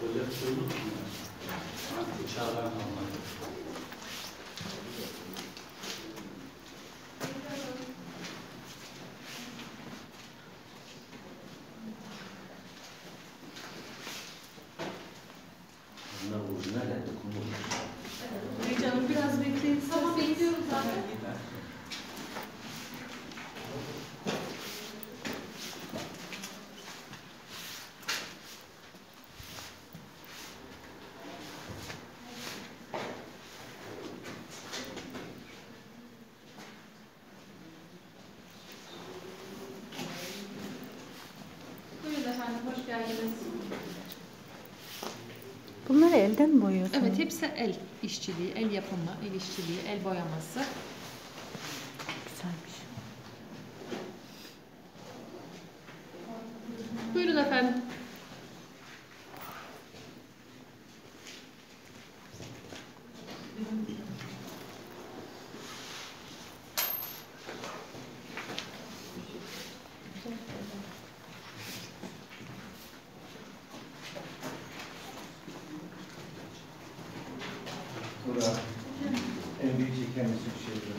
Koleksiyonu bunlar. Sanki çağdan kalmadı. Bunlar orijinal yani dokunmuş. Hoş geldiniz. Bunları elden mi boyuyorsunuz? Evet hepsi el işçiliği, el yapımı, el işçiliği, el boyaması. Güzelmiş. Buyurun efendim. Burak. En büyük kendisi bir şey.